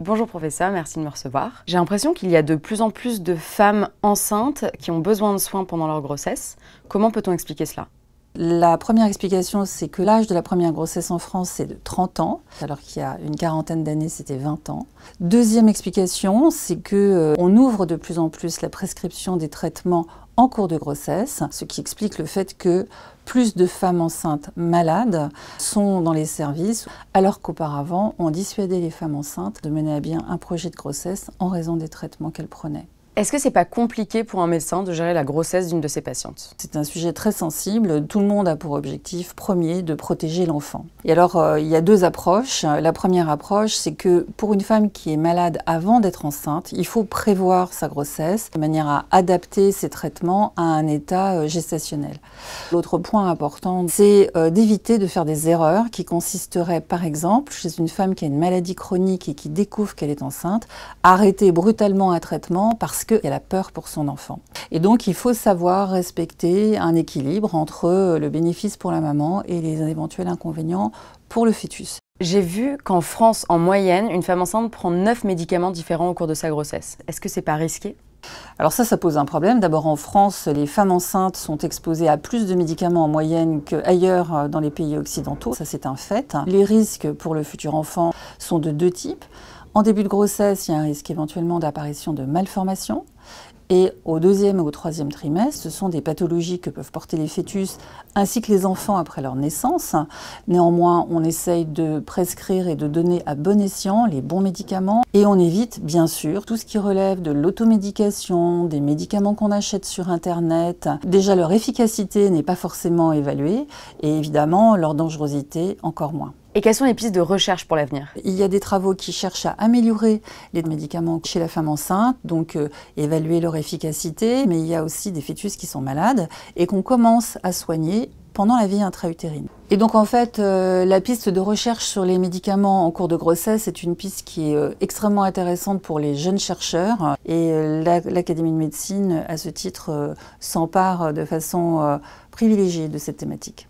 Bonjour professeur, merci de me recevoir. J'ai l'impression qu'il y a de plus en plus de femmes enceintes qui ont besoin de soins pendant leur grossesse. Comment peut-on expliquer cela? La première explication, c'est que l'âge de la première grossesse en France, c'est de 30 ans, alors qu'il y a une quarantaine d'années, c'était 20 ans. Deuxième explication, c'est que euh, ouvre de plus en plus la prescription des traitements en cours de grossesse, ce qui explique le fait que plus de femmes enceintes malades sont dans les services, alors qu'auparavant, on dissuadait les femmes enceintes de mener à bien un projet de grossesse en raison des traitements qu'elles prenaient. Est-ce que c'est pas compliqué pour un médecin de gérer la grossesse d'une de ses patientes? C'est un sujet très sensible. Tout le monde a pour objectif premier de protéger l'enfant. Et alors, euh, il y a deux approches. La première approche, c'est que pour une femme qui est malade avant d'être enceinte, il faut prévoir sa grossesse de manière à adapter ses traitements à un état euh, gestationnel. L'autre point important, c'est euh, d'éviter de faire des erreurs qui consisteraient, par exemple, chez une femme qui a une maladie chronique et qui découvre qu'elle est enceinte, arrêter brutalement un traitement parce que qu'elle a peur pour son enfant. Et donc il faut savoir respecter un équilibre entre le bénéfice pour la maman et les éventuels inconvénients pour le fœtus. J'ai vu qu'en France, en moyenne, une femme enceinte prend 9 médicaments différents au cours de sa grossesse. Est-ce que c'est pas risqué? Alors ça, ça pose un problème. D'abord en France, les femmes enceintes sont exposées à plus de médicaments en moyenne qu'ailleurs euh, dans les pays occidentaux. Ça, c'est un fait. Les risques pour le futur enfant sont de deux types. En début de grossesse, il y a un risque éventuellement d'apparition de malformations. Et au deuxième et au troisième trimestre, ce sont des pathologies que peuvent porter les fœtus ainsi que les enfants après leur naissance. Néanmoins, on essaye de prescrire et de donner à bon escient les bons médicaments et on évite bien sûr tout ce qui relève de l'automédication, des médicaments qu'on achète sur Internet. Déjà, leur efficacité n'est pas forcément évaluée et évidemment, leur dangerosité encore moins. Et quelles sont les pistes de recherche pour l'avenir? Il y a des travaux qui cherchent à améliorer les médicaments chez la femme enceinte, donc euh, évaluer leur efficacité, mais il y a aussi des fœtus qui sont malades et qu'on commence à soigner pendant la vie intra-utérine. Et donc en fait, euh, la piste de recherche sur les médicaments en cours de grossesse est une piste qui est euh, extrêmement intéressante pour les jeunes chercheurs. Et l'Académie de médecine, à ce titre, s'empare de façon privilégiée de cette thématique.